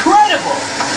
incredible.